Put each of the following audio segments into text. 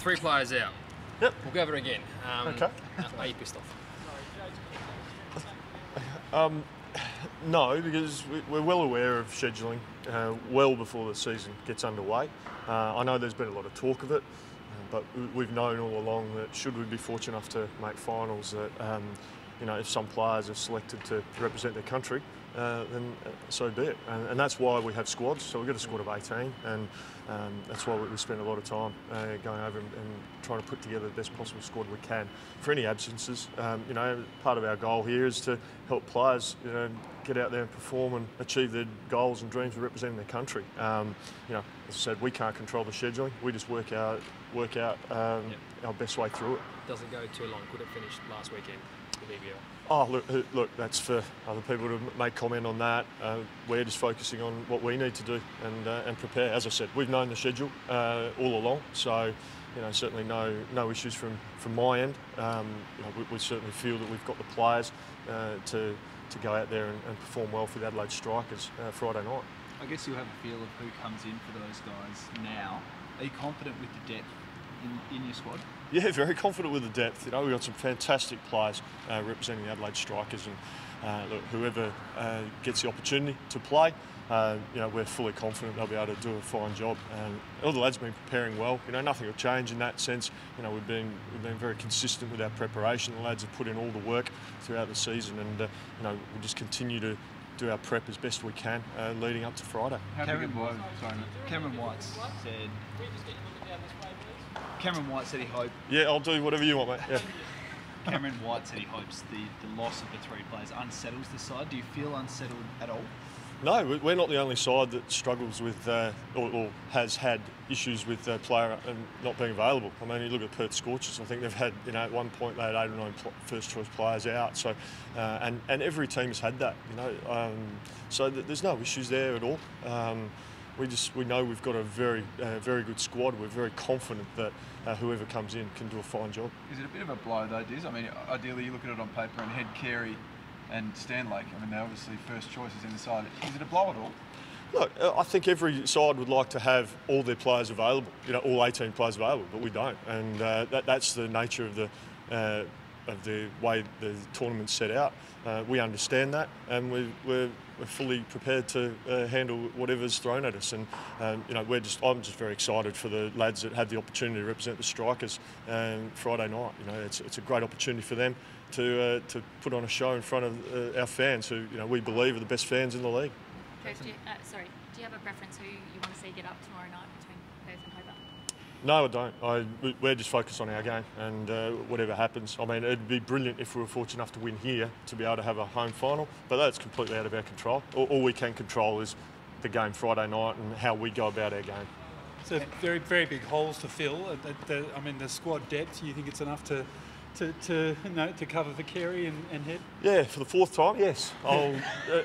Three players out. Yep. We'll go over it again. Um, Okay. Are you pissed off? um, No, because we- we're well aware of scheduling uh, well before the season gets underway. Uh, I know there's been a lot of talk of it, uh, but we- we've known all along that should we be fortunate enough to make finals, that um, you know if some players are selected to represent their country, uh, then uh, so be it. And, and that's why we have squads. So we've got a squad of 18, and um, that's why we, we spend a lot of time uh, going over and, and trying to put together the best possible squad we can for any absences. Um, you know, part of our goal here is to help players, you know, get out there and perform and achieve their goals and dreams of representing their country. Um, you know, as I said, we can't control the scheduling. We just work out work out um, Yep. our best way through it. Doesn't go too long. Could it finish last weekend with Oh, look, uh, look, that's for other people to make comment on that. Uh, we're just focusing on what we need to do and uh, and prepare. As I said, we've known the schedule uh, all along, so you know certainly no no issues from from my end. Um, you know, we, we certainly feel that we've got the players uh, to to go out there and, and perform well for the Adelaide Strikers uh, Friday night. I guess you'll have a feel of who comes in for those guys now. Are you confident with the depth in, in your squad? Yeah, very confident with the depth. You know, we've got some fantastic players uh, representing the Adelaide Strikers, and uh, look, whoever uh, gets the opportunity to play, uh, you know, we're fully confident they'll be able to do a fine job. Um, all the lads have been preparing well. You know, nothing will change in that sense. You know, we've been we've been very consistent with our preparation. The lads have put in all the work throughout the season, and you know, we'll just continue to do our prep as best we can uh, leading up to Friday. How Cameron big a blow? White- Sorry, Cameron White said. Cameron White said he hoped. Yeah, I'll do whatever you want, mate. Yeah. Cameron White said he hopes the, the loss of the three players unsettles the side. Do you feel unsettled at all? No, we- we're not the only side that struggles with uh, or, or has had issues with a player and not being available. I mean, you look at Perth Scorchers. I think they've had, you know, at one point they had eight or nine first choice players out. So, uh, and and every team has had that. You know, um, so th- there's no issues there at all. Um, we just we know we've got a very uh, very good squad. We're very confident that uh, whoever comes in can do a fine job. Is it a bit of a blow though, Diz? I mean, ideally you look at it on paper and head Carey and Stanlake. I mean, they're obviously first choices in the side. Is it a blow at all? Look, uh, I think every side would like to have all their players available, you know, all 18 players available, but we don't, and uh, that, that's the nature of the uh, of the way the tournament's set out. Uh, we understand that, and we, we're, we're fully prepared to uh, handle whatever's thrown at us. And um, you know, we're just I'm just very excited for the lads that have the opportunity to represent the Strikers um, Friday night. You know, it's, it's a great opportunity for them to uh, to put on a show in front of uh, our fans, who you know we believe are the best fans in the league. Perth, do you, uh, sorry, do you have a preference who you want to see get up tomorrow night between Perth and Hobart? No, I don't. I, we- we're just focused on our game and uh, whatever happens. I mean, it'd be brilliant if we were fortunate enough to win here to be able to have a home final, but that's completely out of our control. All, all we can control is the game Friday night and how we go about our game. So very, very big holes to fill. Uh, I mean, the squad depth. You think it's enough to, to, to you know, to cover for Carey and, and Head? Yeah, for the fourth time, yes. Uh,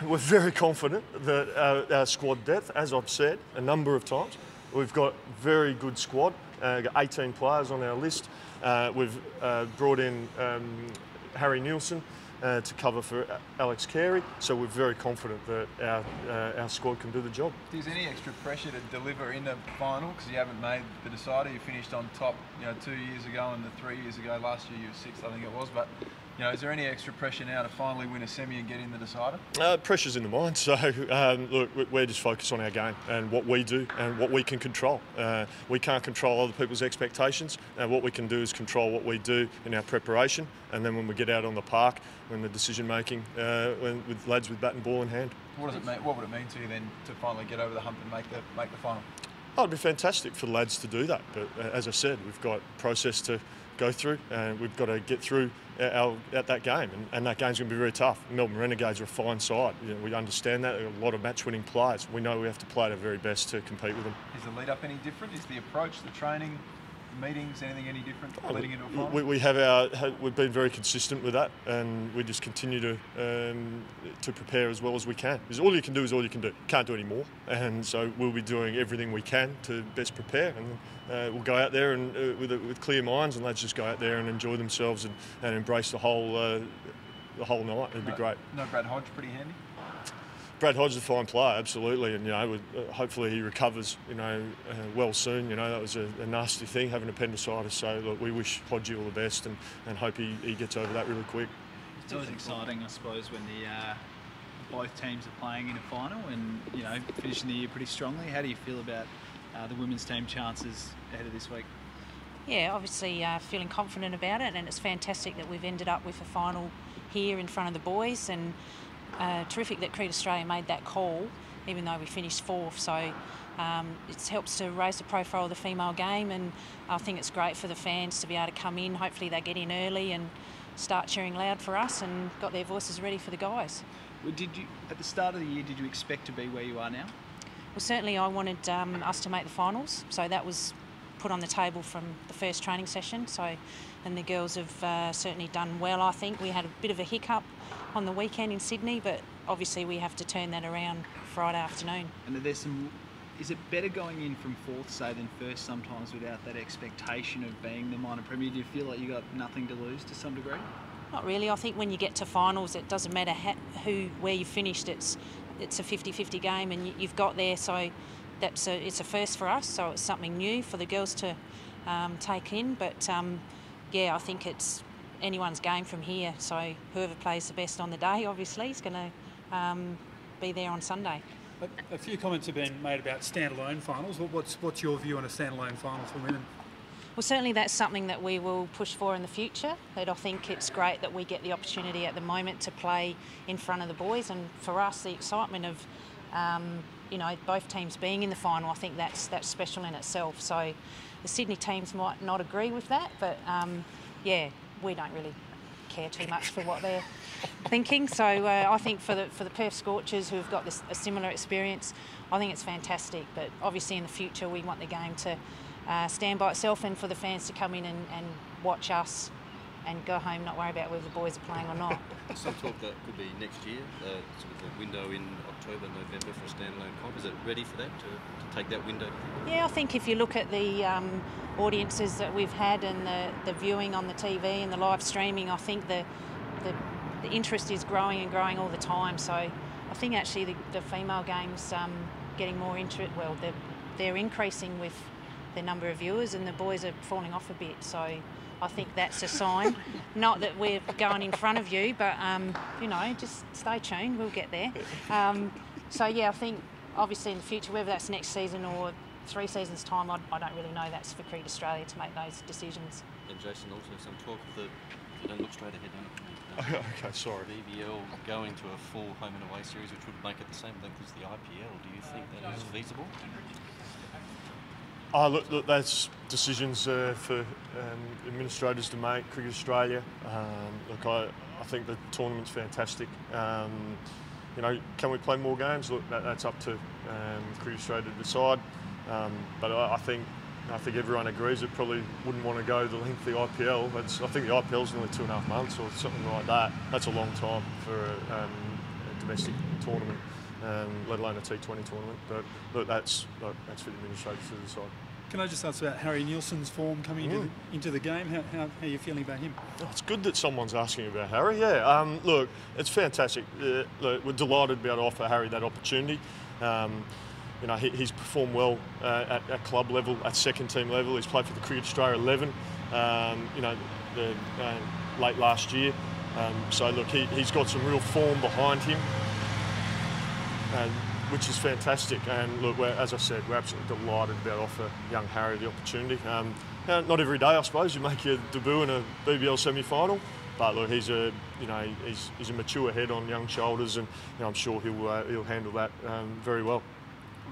we're very confident that our, our squad depth, as I've said a number of times, we've got very good squad. Uh, got 18 players on our list. Uh, we've uh, brought in um, Harry Nielsen uh, to cover for Alex Carey, so we're very confident that our, uh, our squad can do the job. Is any extra pressure to deliver in the final because you haven't made the decider? You finished on top, you know, two years ago and the three years ago. Last year you were sixth, I think it was. But you know, is there any extra pressure now to finally win a semi and get in the decider? Uh, pressure's in the mind, so um, look, we- we're just focused on our game and what we do and what we can control. Uh, we can't control other people's expectations, and what we can do is control what we do in our preparation, and then when we get out on the park, when the decision making, uh, when, with lads with bat and ball in hand. What does it mean? What would it mean to you then to finally get over the hump and make the make the final? Oh, it'd be fantastic for the lads to do that, but uh, as I said, we've got a process to go through, and we've got to get through our, at that game, and, and that game's going to be very tough. Melbourne Renegades are a fine side. You know, we understand that. A lot of match-winning players. We know we have to play at our very best to compete with them. Is the lead up any different? Is the approach, the training, meetings, anything any different leading into a final? We, we have our we've been very consistent with that, and we just continue to um, to prepare as well as we can. Because all you can do is all you can do. Can't do any more, and so we'll be doing everything we can to best prepare, and uh, we'll go out there and uh, with with clear minds, and let's just go out there and enjoy themselves and, and embrace the whole uh, the whole night. It'd be great. No Brad Hodge, pretty handy. Brad Hodge is a fine player, absolutely, and you know, uh, hopefully he recovers, you know, uh, well soon. You know, that was a, a nasty thing having appendicitis. So look, we wish Hodgie all the best and, and hope he, he gets over that really quick. It's always exciting, I suppose, when the uh, both teams are playing in a final and you know finishing the year pretty strongly. How do you feel about uh, the women's team chances ahead of this week? Yeah, obviously uh, feeling confident about it, and it's fantastic that we've ended up with a final here in front of the boys, and uh, terrific that Cricket Australia made that call, even though we finished fourth. So um, it helps to raise the profile of the female game, and I think it's great for the fans to be able to come in. Hopefully, they get in early and start cheering loud for us, and got their voices ready for the guys. Well, did you at the start of the year? Did you expect to be where you are now? Well, certainly I wanted um, us to make the finals, so that was put on the table from the first training session. So, and the girls have uh, certainly done well. I think we had a bit of a hiccup on the weekend in Sydney, but obviously we have to turn that around Friday afternoon. And are there some? Is it better going in from fourth, say, than first sometimes without that expectation of being the minor premier? Do you feel like you got nothing to lose to some degree? Not really. I think when you get to finals, it doesn't matter who, where you finished. It's it's a 50-50 game, and you, you've got there. So that's a it's a first for us. So it's something new for the girls to um, take in. But um, yeah, I think it's anyone's game from here. So whoever plays the best on the day, obviously, is going to um, be there on Sunday. A, a few comments have been made about standalone finals. What- What's what's your view on a standalone final for women? Well, certainly that's something that we will push for in the future. That I think it's great that we get the opportunity at the moment to play in front of the boys, and for us, the excitement of um, you know both teams being in the final, I think that's that's special in itself. So the Sydney teams might not agree with that, but um, yeah, we don't really care too much for what they're thinking. So uh, I think for the for the Perth Scorchers who have got this a similar experience, I think it's fantastic. But obviously in the future we want the game to uh, stand by itself and for the fans to come in and, and watch us and go home, not worry about whether the boys are playing or not. Some talk that could be next year, uh, sort of the window in October, November for a standalone comp. Is it ready for that to, to take that window? Yeah, I think if you look at the um, audiences that we've had and the, the viewing on the TV and the live streaming, I think the, the, the interest is growing and growing all the time. So I think actually the, the female games um, getting more interest. Well, they're, they're increasing with the number of viewers, and the boys are falling off a bit. So I think that's a sign. Not that we're going in front of you, but um, you know, just stay tuned. We'll get there. Um, so yeah, I think obviously in the future, whether that's next season or three seasons time, I, I don't really know. That's for Cricket Australia to make those decisions. And Jason, also some talk of the, you don't look straight ahead, don't you? okay, sorry. BBL going to a full home and away series, which would make it the same length as the IPL. Do you think that is feasible? Oh, look, look that's decisions uh, for um, administrators to make. Cricket Australia. Um, look, I, I think the tournament's fantastic. Um, you know, can we play more games? Look, that, that's up to um, Cricket Australia to decide. Um, but I, I think I think everyone agrees it probably wouldn't want to go the length of the IPL. That's, I think the IPL's nearly two and a half months or something like that. That's a long time for a, um, a domestic tournament, um, let alone a T20 tournament. But look, that's look, that's for the administrators to decide. Can I just ask about Harry Nielsen's form coming into, Mm. the, into the game? How, how, how are you feeling about him? Oh, it's good that someone's asking about Harry. Yeah, um, look, it's fantastic. Uh, look, we're delighted to be able to offer Harry that opportunity. Um, you know, he, he's performed well uh, at, at club level, at second team level. He's played for the Cricket Australia 11. Um, you know, the, uh, late last year. Um, so look, he, he's got some real form behind him, and, which is fantastic. And look, as I said, we're absolutely delighted to offer young Harry the opportunity. Um, not every day, I suppose, you make your debut in a BBL semi-final. But look, he's a you know he's, he's a mature head on young shoulders, and you know, I'm sure he'll uh, he'll handle that um, very well.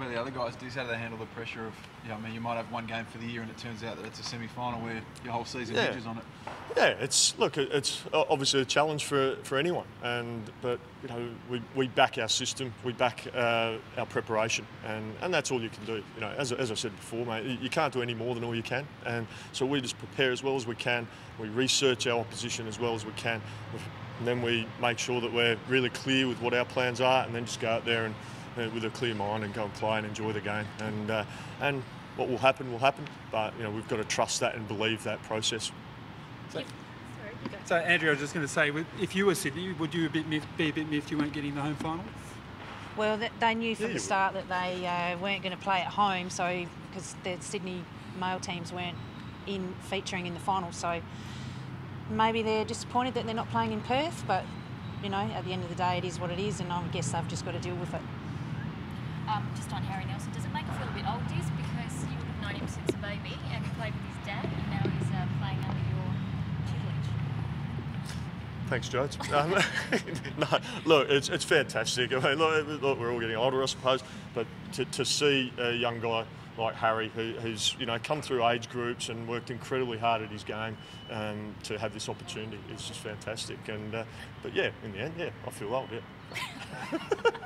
About the other guys? Do how do they handle the pressure of, you know, I mean, you might have one game for the year and it turns out that it's a semi-final where your whole season Yeah. hinges on it. Yeah, it's look, it's obviously a challenge for, for anyone, and but you know we, we back our system, we back uh, our preparation, and, and that's all you can do. You know, as, as I said before, mate, you- can't do any more than all you can, and so we just prepare as well as we can. We research our opposition as well as we can, and then we make sure that we're really clear with what our plans are, and then just go out there and with a clear mind and go and play and enjoy the game, and uh, and what will happen will happen, but you know we've got to trust that and believe that process. So, so Andrea, I was just going to say, if you were Sydney, would you a bit miffed, be a bit miffed you weren't getting the home final? Well, they knew from Yeah, the start that they uh, weren't going to play at home, so because the Sydney male teams weren't in featuring in the final, so maybe they're disappointed that they're not playing in Perth. But you know, at the end of the day, it is what it is, and I guess they've just got to deal with it. Um, just on Harry Nielsen, does it make you feel a bit old, Diz? Because you would have known him since a baby and he played with his dad, and now he's uh, playing under your tutelage. Thanks, Jodes. Um, no, look, it's, it's fantastic. I mean, look, look, we're all getting older, I suppose, but to, to see a young guy like Harry, who, who's you know come through age groups and worked incredibly hard at his game, um, to have this opportunity is just fantastic. And uh, but yeah, in the end, yeah, I feel old. Yeah.